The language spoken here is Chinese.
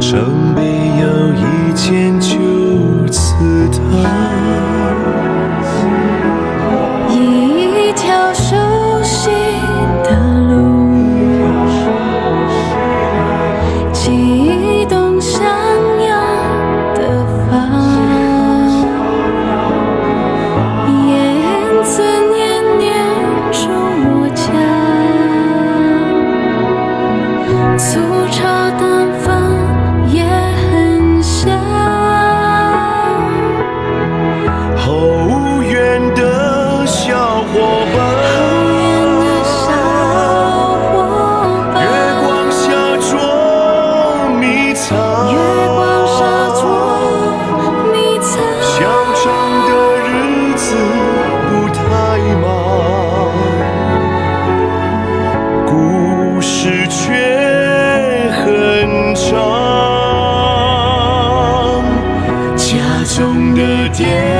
城北有一千秋 So 天